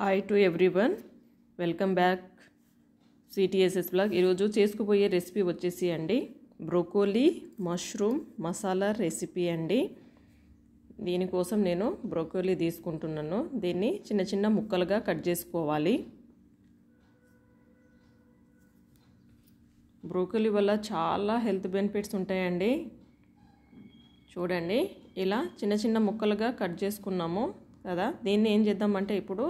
Hi to everyone welcome back CTSS blog ఈరోజు చేసుకుపోయే recipe వచ్చేసి అండి బ్రోకోలీ మష్రూమ్ మసాలా రెసిపీ అండి. దీనికోసం నేను బ్రోకోలీ తీసుకుంటున్నాను. దీన్ని చిన్న చిన్న ముక్కలుగా కట్ చేసుకోవాలి. బ్రోకోలీ వల్ల చాలా హెల్త్ బెనిఫిట్స్ ఉంటాయండి. చూడండి ఇలా చిన్న చిన్న ముక్కలుగా కట్ చేసుకున్నాము కదా. దీన్ని ఏం చేద్దామంటే ఇప్పుడు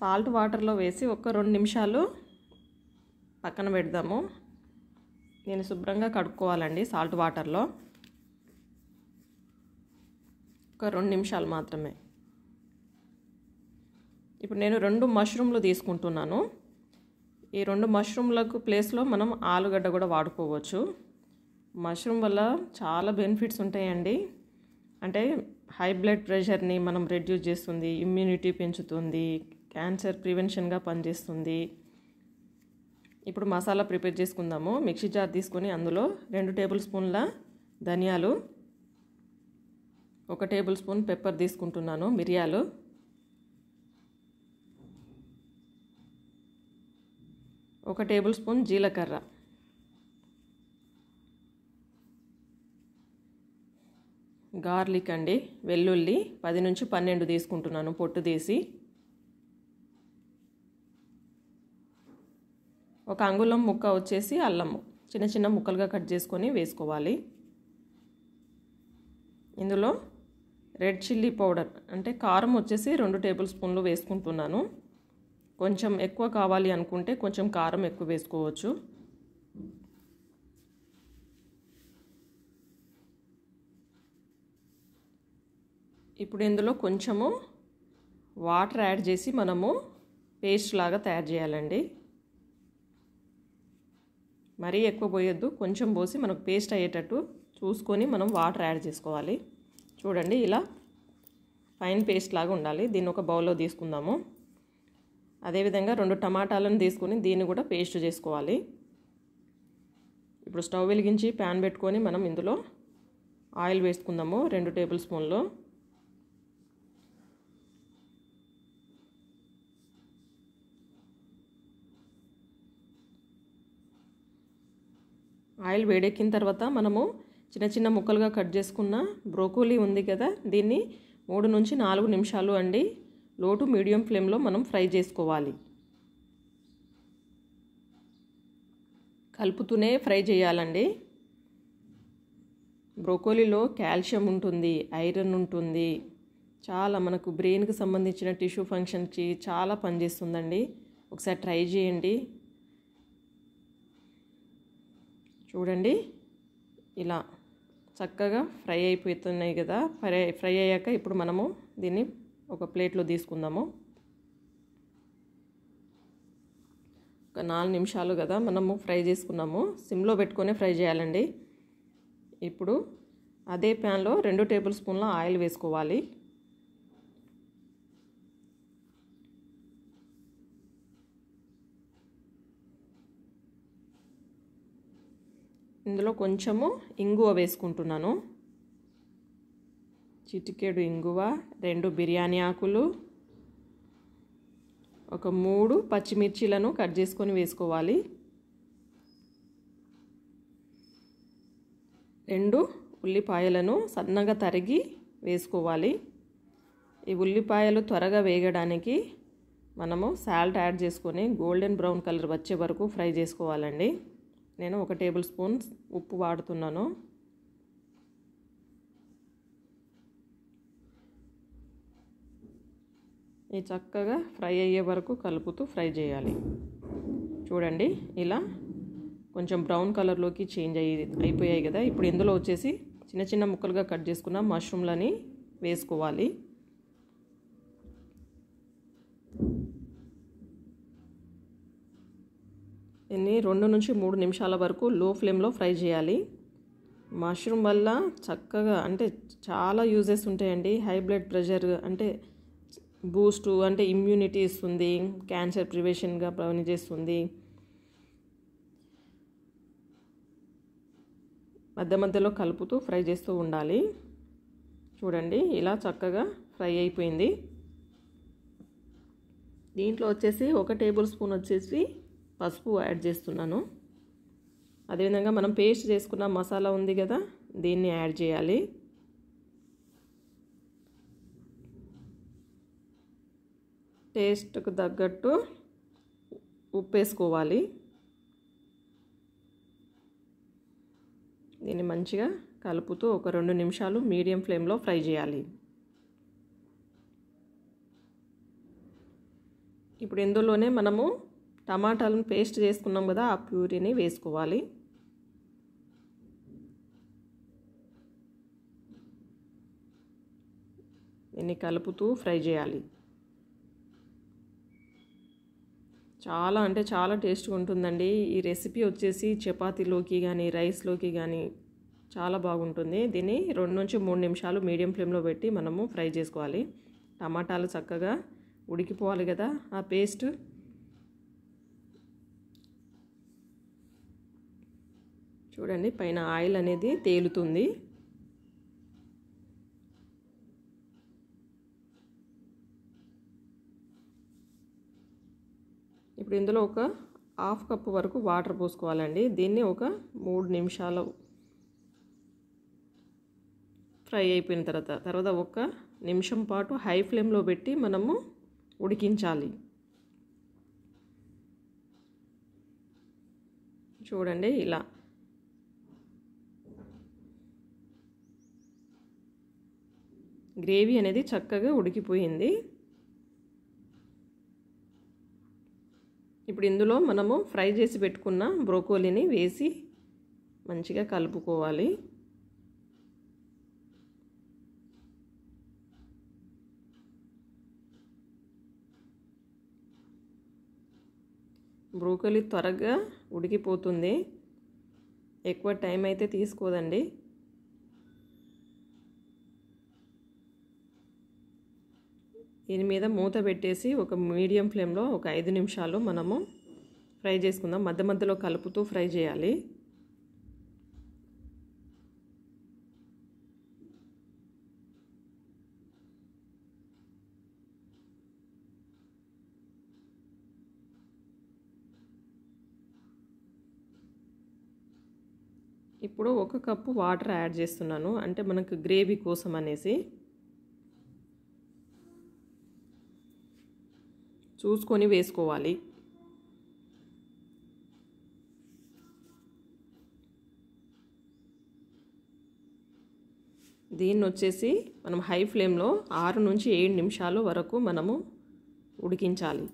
సాల్ట్ వాటర్లో వేసి ఒక రెండు నిమిషాలు పక్కన పెడదాము. నేను శుభ్రంగా కడుక్కోవాలండి సాల్ట్ వాటర్లో. ఒక రెండు నిమిషాలు మాత్రమే. ఇప్పుడు నేను రెండు మష్రూమ్లు తీసుకుంటున్నాను. ఈ రెండు మష్రూమ్లకు ప్లేస్లో మనం ఆలుగడ్డ కూడా వాడుకోవచ్చు. మష్రూమ్ వల్ల చాలా బెనిఫిట్స్ ఉంటాయండి. అంటే హై బ్లడ్ ప్రెషర్ని మనం రెడ్యూస్ చేస్తుంది ఇమ్యూనిటీ పెంచుతుంది క్యాన్సర్ ప్రివెన్షన్గా పనిచేస్తుంది. ఇప్పుడు మసాలా ప్రిపేర్ చేసుకుందాము. మిక్సీ జార్ తీసుకొని అందులో రెండు టేబుల్ స్పూన్ల ధనియాలు ఒక టేబుల్ స్పూన్ పెప్పర్ తీసుకుంటున్నాను మిరియాలు. ఒక టేబుల్ స్పూన్ జీలకర్ర. గార్లిక్ అండి వెల్లుల్లి పది నుంచి పన్నెండు తీసుకుంటున్నాను పొట్టు తీసి. ఒక అంగుళం ముక్క వచ్చేసి అల్లము. చిన్న చిన్న ముక్కలుగా కట్ చేసుకొని వేసుకోవాలి. ఇందులో రెడ్ చిల్లీ పౌడర్ అంటే కారం వచ్చేసి రెండు టేబుల్ స్పూన్లు వేసుకుంటున్నాను. కొంచెం ఎక్కువ కావాలి అనుకుంటే కొంచెం కారం ఎక్కువ వేసుకోవచ్చు. ఇప్పుడు ఇందులో కొంచెము వాటర్ యాడ్ చేసి మనము పేస్ట్ లాగా తయారు చేయాలండి. మరీ ఎక్కువ పోయొద్దు. కొంచెం పోసి మనకు పేస్ట్ అయ్యేటట్టు చూసుకొని మనం వాటర్ యాడ్ చేసుకోవాలి. చూడండి ఇలా ఫైన్ పేస్ట్ లాగా ఉండాలి. దీన్ని ఒక బౌల్లో తీసుకుందాము. అదేవిధంగా రెండు టమాటాలను తీసుకొని దీన్ని కూడా పేస్ట్ చేసుకోవాలి. ఇప్పుడు స్టవ్ వెలిగించి ప్యాన్ పెట్టుకొని మనం ఇందులో ఆయిల్ వేసుకుందాము. రెండు టేబుల్ స్పూన్లు. ఆయిల్ వేడెక్కిన తర్వాత మనము చిన్న చిన్న ముక్కలుగా కట్ చేసుకున్న బ్రోకోలీ ఉంది కదా దీన్ని మూడు నుంచి నాలుగు నిమిషాలు అండి లోటు మీడియం ఫ్లేమ్లో మనం ఫ్రై చేసుకోవాలి. కలుపుతూనే ఫ్రై చేయాలండి. బ్రోకోలీలో కాల్షియం ఉంటుంది ఐరన్ ఉంటుంది. చాలా మనకు బ్రెయిన్కి సంబంధించిన టిష్యూ ఫంక్షన్కి చాలా పనిచేస్తుందండి. ఒకసారి ట్రై చేయండి. చూడండి. ఇలా చక్కగా ఫ్రై అయిపోతున్నాయి కదా. ఫ్రై ఫ్రై అయ్యాక ఇప్పుడు మనము దీన్ని ఒక ప్లేట్లో తీసుకుందాము. ఒక నాలుగు నిమిషాలు కదా మనము ఫ్రై చేసుకున్నాము. సిమ్లో పెట్టుకొని ఫ్రై చేయాలండి. ఇప్పుడు అదే ప్యాన్లో రెండు టేబుల్ స్పూన్ల ఆయిల్ వేసుకోవాలి. ఇందులో కొంచెము ఇంగువ వేసుకుంటున్నాను. చిటికెడు ఇంగువ రెండు బిర్యానీ ఆకులు ఒక మూడు పచ్చిమిర్చీలను కట్ చేసుకొని వేసుకోవాలి. రెండు ఉల్లిపాయలను సన్నగా తరిగి వేసుకోవాలి. ఈ ఉల్లిపాయలు త్వరగా వేగడానికి మనము సాల్ట్ యాడ్ చేసుకొని గోల్డెన్ బ్రౌన్ కలర్ వచ్చే వరకు ఫ్రై చేసుకోవాలండి. నేను ఒక టేబుల్ స్పూన్ ఉప్పు వాడుతున్నాను. ఈ చక్కగా ఫ్రై అయ్యే వరకు కలుపుతూ ఫ్రై చేయాలి. చూడండి ఇలా కొంచెం బ్రౌన్ కలర్లోకి చేంజ్ అయ్యి అయిపోయాయి కదా. ఇప్పుడు ఇందులో వచ్చేసి చిన్న చిన్న ముక్కలుగా కట్ చేసుకున్న మష్రూమ్లని వేసుకోవాలి. దీన్ని రెండు నుంచి మూడు నిమిషాల వరకు లో ఫ్లేమ్లో ఫ్రై చేయాలి. మష్రూమ్ వల్ల చక్కగా అంటే చాలా యూజెస్ ఉంటాయండి. హై బ్లడ్ ప్రెషర్ అంటే బూస్ట్ అంటే ఇమ్యూనిటీ ఇస్తుంది క్యాన్సర్ ప్రివెన్షన్గా పనిచేస్తుంది. మధ్య మధ్యలో కలుపుతూ ఫ్రై చేస్తూ ఉండాలి. చూడండి ఇలా చక్కగా ఫ్రై అయిపోయింది. దీంట్లో వచ్చేసి ఒక టేబుల్ స్పూన్ వచ్చేసి పసుపు యాడ్ చేస్తున్నాను. అదేవిధంగా మనం పేస్ట్ చేసుకున్న మసాలా ఉంది కదా దీన్ని యాడ్ చేయాలి. టేస్ట్కు తగ్గట్టు ఉప్పు వేసుకోవాలి దీన్ని మంచిగా కలుపుతూ ఒక రెండు నిమిషాలు మీడియం ఫ్లేమ్లో ఫ్రై చేయాలి. ఇప్పుడు ఇందులోనే మనము టమాటాలను పేస్ట్ చేసుకున్నాం కదా ఆ ప్యూరీని వేసుకోవాలి. దీన్ని కలుపుతూ ఫ్రై చేయాలి. చాలా అంటే చాలా టేస్ట్గా ఉంటుందండి. ఈ రెసిపీ వచ్చేసి చపాతీలోకి కానీ రైస్లోకి కానీ చాలా బాగుంటుంది. దీన్ని రెండు నుంచి మూడు నిమిషాలు మీడియం ఫ్లేమ్లో పెట్టి మనము ఫ్రై చేసుకోవాలి. టమాటాలు చక్కగా ఉడికిపోవాలి కదా ఆ పేస్ట్. చూడండి పైన ఆయిల్ అనేది తేలుతుంది. ఇప్పుడు ఇందులో ఒక హాఫ్ కప్ వరకు వాటర్ పోసుకోవాలండి. దీన్ని ఒక మూడు నిమిషాలు ఫ్రై అయిపోయిన తర్వాత తర్వాత ఒక నిమిషం పాటు హై ఫ్లేమ్లో పెట్టి మనము ఉడికించాలి. చూడండి ఇలా గ్రేవీ అనేది చక్కగా ఉడికిపోయింది. ఇప్పుడు ఇందులో మనము ఫ్రై చేసి పెట్టుకున్న బ్రోకోలీని వేసి మంచిగా కలుపుకోవాలి. బ్రోకలీ త్వరగా ఉడికిపోతుంది. ఎక్కువ టైం అయితే తీసుకోదండి. దీని మీద మూత పెట్టేసి ఒక మీడియం ఫ్లేమ్లో ఒక ఐదు నిమిషాలు మనము ఫ్రై చేసుకుందాం. మధ్య మధ్యలో కలుపుతూ ఫ్రై చేయాలి. ఇప్పుడు ఒక కప్పు వాటర్ యాడ్ చేస్తున్నాను. అంటే మనకు గ్రేవీ కోసం అనేసి. చూసుకొని వేసుకోవాలి. దీన్ని వచ్చేసి మనం హై ఫ్లేమ్లో ఆరు నుంచి ఏడు నిమిషాలు వరకు మనము ఉడికించాలి.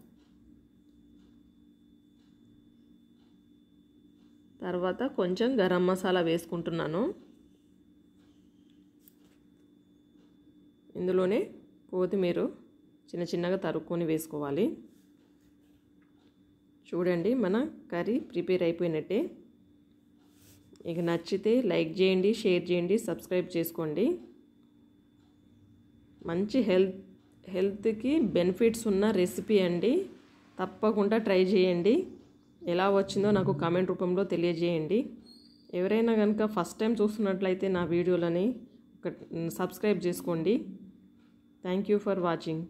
తర్వాత కొంచెం గరం మసాలా వేసుకుంటున్నాను. ఇందులోనే కొత్తిమీర చిన్న చిన్నగా తరుక్కొని వేసుకోవాలి. చూడండి మన కర్రీ ప్రిపేర్ అయిపోయినట్టే. ఇక నచ్చితే లైక్ చేయండి షేర్ చేయండి సబ్స్క్రైబ్ చేసుకోండి. మంచి హెల్త్ హెల్త్కి బెనిఫిట్స్ ఉన్న రెసిపీ అండి. తప్పకుండా ట్రై చేయండి. ఎలా వచ్చిందో నాకు కామెంట్ రూపంలో తెలియజేయండి. ఎవరైనా కనుక ఫస్ట్ టైం చూస్తున్నట్లయితే నా వీడియోలని ఒక సబ్స్క్రైబ్ చేసుకోండి. Thank you for watching.